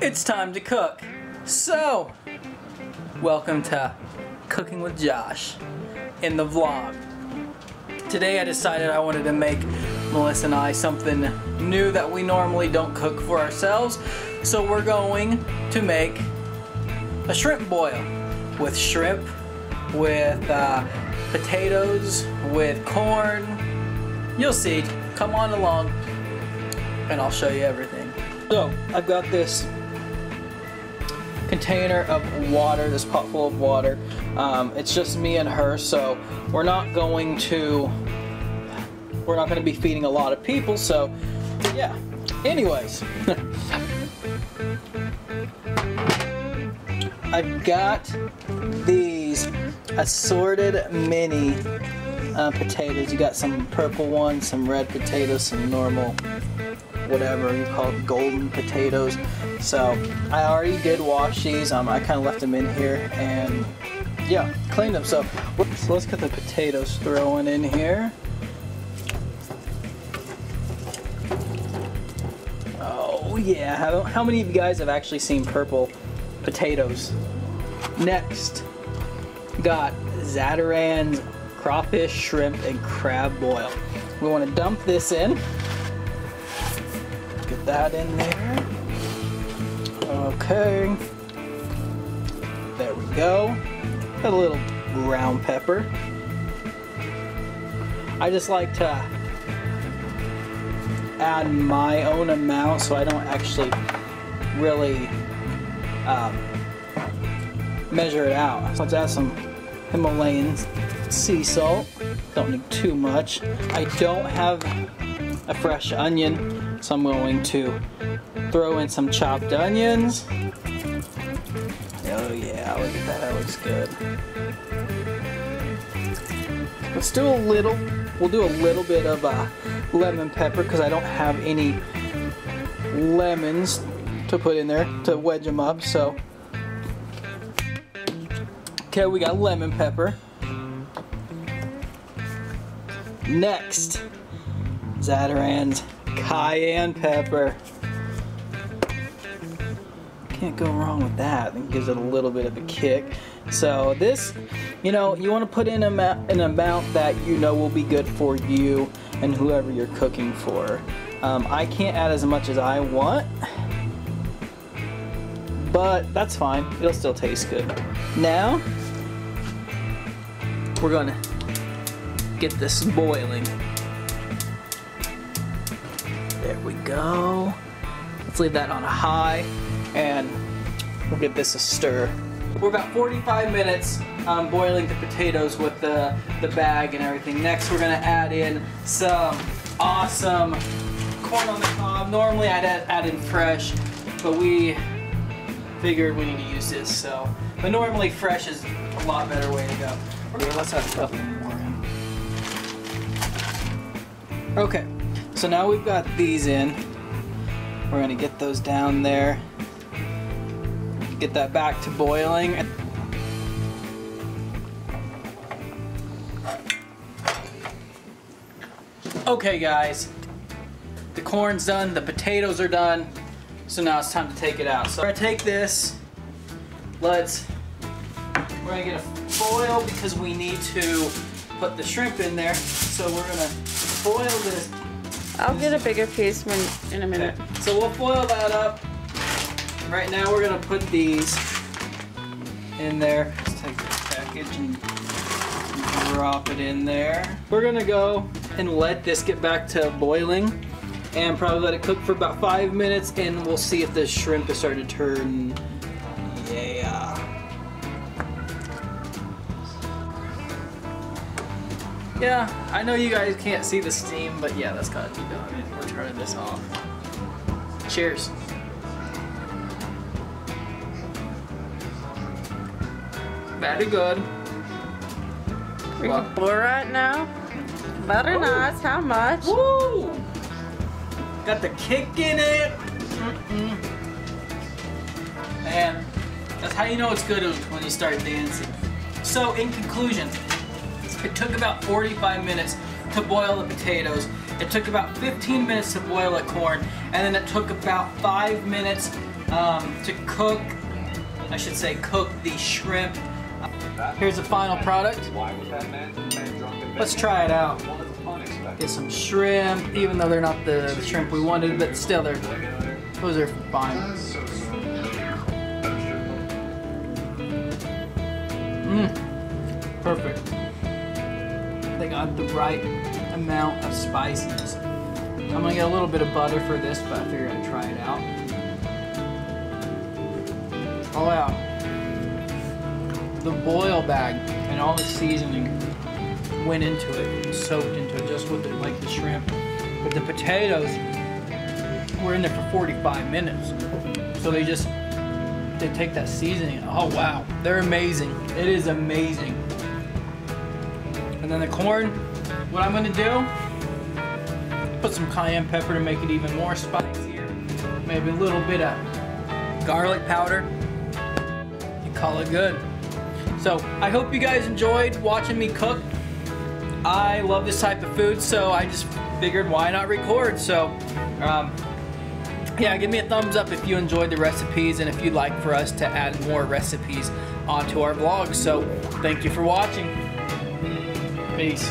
It's time to cook. So, welcome to Cooking with Josh in the vlog. Today I decided I wanted to make Melissa and I something new that we normally don't cook for ourselves. So we're going to make a shrimp boil with shrimp, with uh, potatoes, with corn. You'll see. Come on along and I'll show you everything. So I've got this container of water, this pot full of water. Um, it's just me and her, so we're not going to we're not going to be feeding a lot of people. So yeah. Anyways, I've got these assorted mini uh, potatoes. You got some purple ones, some red potatoes, some normal whatever you call it, golden potatoes. So I already did wash these. Um, I kind of left them in here and yeah, cleaned them. So, let's get the potatoes thrown in here. Oh yeah, how, how many of you guys have actually seen purple potatoes? Next, got Zatarain's crawfish, shrimp, and crab boil. We want to dump this in that in there. Okay. There we go. A little ground pepper. I just like to add my own amount so I don't actually really um, measure it out. Let's add some Himalayan sea salt. Don't need too much. I don't have a fresh onion so I'm going to throw in some chopped onions. Oh yeah, look at that, that looks good. Let's do a little, we'll do a little bit of uh, lemon pepper because I don't have any lemons to put in there to wedge them up, so. Okay, we got lemon pepper. Next, Zatarain's cayenne pepper. Can't go wrong with that. It gives it a little bit of a kick. So this, you know, you want to put in an amount that you know will be good for you and whoever you're cooking for. Um, I can't add as much as I want, but that's fine. It'll still taste good. Now, we're to get this boiling. There we go. Let's leave that on a high and we'll give this a stir. We're about 45 minutes um, boiling the potatoes with the, the bag and everything. Next we're gonna add in some awesome corn on the cob. Normally I'd add, add in fresh, but we figured we need to use this, so. But normally fresh is a lot better way to go. Okay, let's add a couple more. Okay, so now we've got these in. We're gonna get those down there. Get that back to boiling. Okay guys, the corn's done, the potatoes are done, so now it's time to take it out. So we're take this, let's, we're gonna get a foil because we need to put the shrimp in there. So we're gonna foil this I'll get a bigger piece when in a minute. Okay. So we'll foil that up. Right now we're gonna put these in there. Let's take this package and drop it in there. We're gonna go and let this get back to boiling and probably let it cook for about five minutes and we'll see if the shrimp is starting to turn yeah Yeah, I know you guys can't see the steam, but yeah, that's gotta be done. We're turning this off. Cheers. Very good. We well, pour right now. Very nice. How much? Woo! Got the kick in it. Mm -mm. Man, that's how you know it's good when you start dancing. So, in conclusion, it took about 45 minutes to boil the potatoes It took about 15 minutes to boil the corn, and then it took about five minutes um, to cook. I should say cook the shrimp. Here's the final product. Let's try it out. Get some shrimp, even though they're not the, shrimp we wanted, but still, they're those are fine. Mmm, perfect. They got the right amount of spiciness. I'm gonna get a little bit of butter for this, but I figured I'd try it out. Oh wow. The boil bag and all the seasoning went into it, and soaked into it, just with the, like the shrimp. But the potatoes were in there for 45 minutes. So they just, they take that seasoning. Oh wow, they're amazing. It is amazing. And then the corn, what I'm gonna do, put some cayenne pepper to make it even more spicier. Maybe a little bit of garlic powder. And call it good. So I hope you guys enjoyed watching me cook. I love this type of food, so I just figured why not record. So um, yeah, give me a thumbs up if you enjoyed the recipes and if you'd like for us to add more recipes onto our vlog. So thank you for watching. Peace.